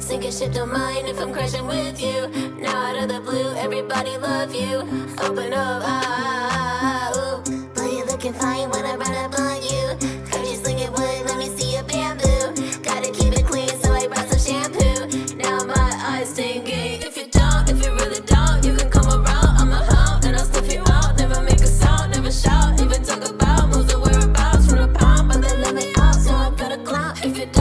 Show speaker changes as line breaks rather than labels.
Sink a ship, don't mind if I'm crashing with you. Now out of the blue, everybody love you. Open up, ah, ah, ooh. Boy, you're looking fine when I run up on you. Heard you slinging wood, let me see your bamboo. Gotta keep it clean, so I brought some shampoo. Now my eyes stinking. If you don't, if you really don't, you can come around. I'm a hound and I'll stuff you out. Never make a sound, never shout, even talk about moves or whereabouts from the palm, but they let me out, so I'm gonna clown. If you don't.